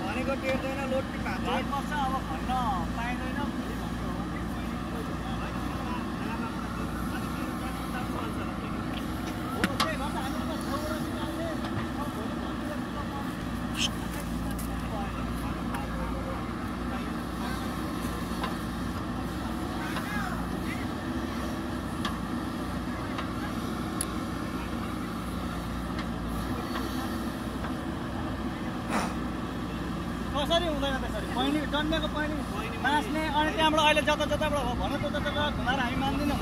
भनेको टेर्दैन लोटी भात बस्छ अब भन्न कसरी हुँदैन त्यसरी। पहिनी जन्मेको पहिनी बाँच्ने अनि त्यहाँबाट अहिले जता जताबाट भन जता जता घुमाएर हामी मान्दैनौँ।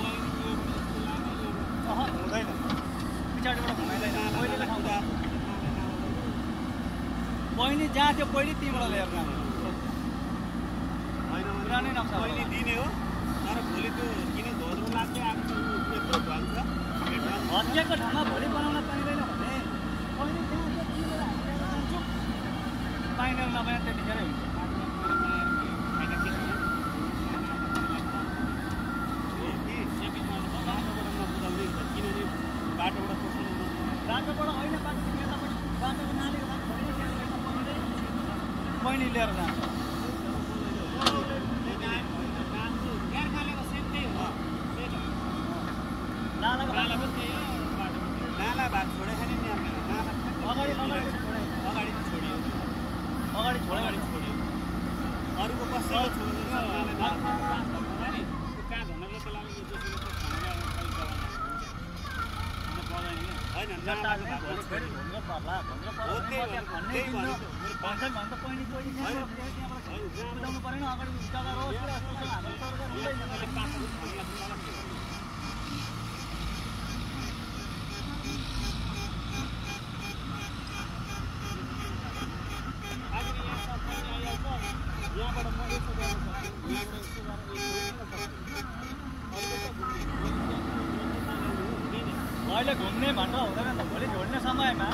हुँदैन। पछाडिबाट घुमाइँदैन। पहिलेको ठाउँमा बहिनी जहाँ थियो पहिले त्यहीँबाट ल्याएर जानु पुरानै नक्सा पहिले दिने हो। तर भोलि त्यो किन धोरो लाग्दै आएको यत्रो भन्छ हत्याको ठाउँमा भोलि बनाउन पाइँदैन भने पहिले जहाँ थियो त्यहीँबाट हामी ल्याएर जान्छौँ पाइँदैन नपाइँदैन त्यतिखेरै हुन्छ बाटोबाट बाटोबाट होइन बाटो बाटोको पाउँदैन। बहिनी लिएर जान्छ नाला भाग छोडेको नि नाला अगाडि अगाडि अगाडि छोडे अगाडि छोडियो। अरूको त लाग्यो होइन। अहिले घुम्ने भनेर हुँदैन त भोलि झोड्ने समयमा